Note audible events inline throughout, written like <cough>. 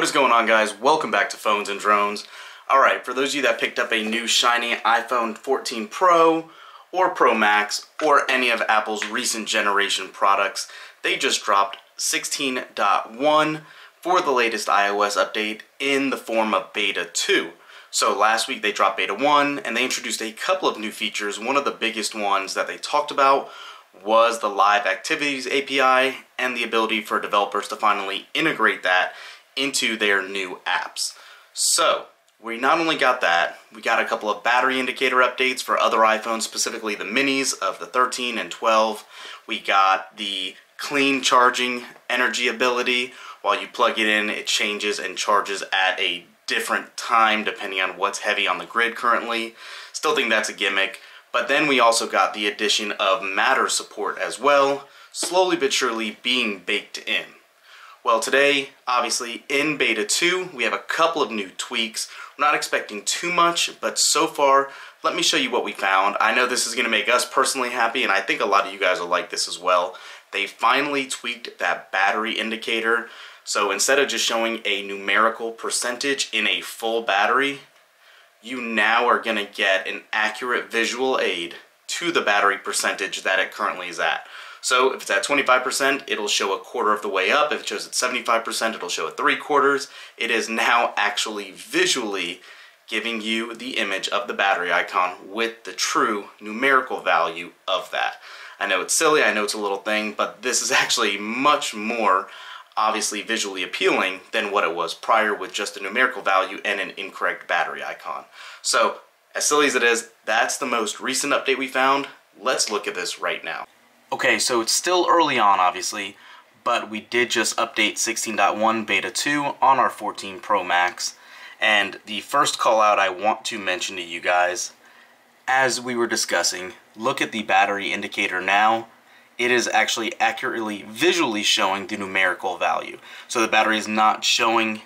What is going on guys? Welcome back to Phones and Drones. Alright, for those of you that picked up a new shiny iPhone 14 Pro or Pro Max or any of Apple's recent generation products, they just dropped 16.1 for the latest iOS update in the form of Beta 2. So last week they dropped Beta 1 and they introduced a couple of new features. One of the biggest ones that they talked about was the Live Activities API and the ability for developers to finally integrate that into their new apps. So, we not only got that, we got a couple of battery indicator updates for other iPhones, specifically the minis of the 13 and 12. We got the clean charging energy ability. While you plug it in, it changes and charges at a different time depending on what's heavy on the grid currently. Still think that's a gimmick. But then we also got the addition of Matter support as well, slowly but surely being baked in. Well, today, obviously, in Beta 2, we have a couple of new tweaks. We're not expecting too much, but so far, let me show you what we found. I know this is going to make us personally happy, and I think a lot of you guys will like this as well. They finally tweaked that battery indicator. So instead of just showing a numerical percentage in a full battery, you now are going to get an accurate visual aid to the battery percentage that it currently is at. So if it's at 25%, it'll show a quarter of the way up. If it shows at 75%, it'll show at three quarters. It is now actually visually giving you the image of the battery icon with the true numerical value of that. I know it's silly, I know it's a little thing, but this is <laughs> actually much more obviously visually appealing than what it was prior with just a numerical value and an incorrect battery icon. So, as silly as it is, that's the most recent update we found. Let's look at this right now. Okay, so it's still early on, obviously, but we did just update 16.1 Beta 2 on our 14 Pro Max. And the first call out I want to mention to you guys, as we were discussing, look at the battery indicator now. It is actually accurately visually showing the numerical value. So the battery is not showing,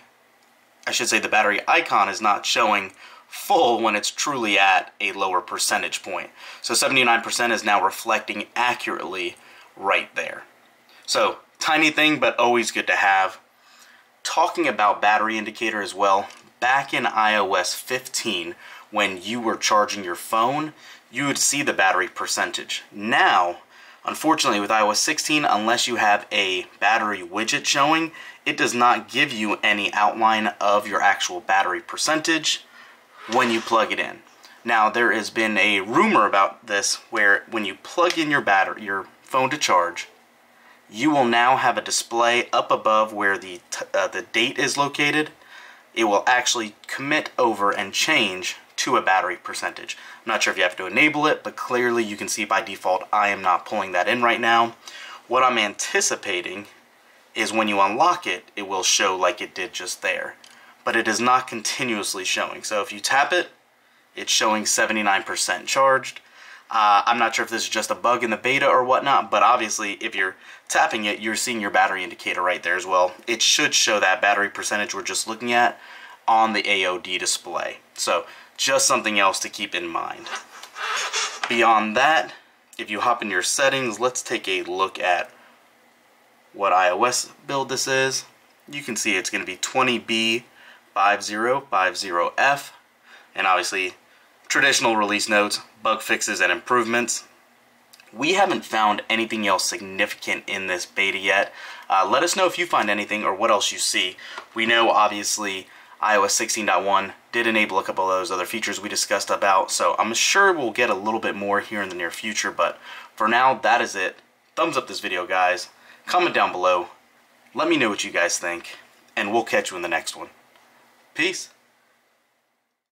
I should say the battery icon is not showing full when it's truly at a lower percentage point. So 79% is now reflecting accurately right there. So tiny thing, but always good to have. Talking about battery indicator as well, back in iOS 15, when you were charging your phone, you would see the battery percentage. Now, unfortunately with iOS 16, unless you have a battery widget showing, it does not give you any outline of your actual battery percentage when you plug it in. Now there has been a rumor about this where when you plug in your battery, your phone to charge, you will now have a display up above where the uh, the date is located. It will actually commit over and change to a battery percentage. I'm not sure if you have to enable it, but clearly you can see by default I am not pulling that in right now. What I'm anticipating is when you unlock it, it will show like it did just there but it is not continuously showing. So if you tap it, it's showing 79% charged. Uh, I'm not sure if this is just a bug in the beta or whatnot, but obviously if you're tapping it, you're seeing your battery indicator right there as well. It should show that battery percentage we're just looking at on the AOD display. So just something else to keep in mind. Beyond that, if you hop in your settings, let's take a look at what iOS build this is. You can see it's going to be 20B 5050F, and obviously traditional release notes, bug fixes, and improvements. We haven't found anything else significant in this beta yet. Uh, let us know if you find anything or what else you see. We know, obviously, iOS 16.1 did enable a couple of those other features we discussed about, so I'm sure we'll get a little bit more here in the near future, but for now, that is it. Thumbs up this video, guys. Comment down below. Let me know what you guys think, and we'll catch you in the next one. Peace.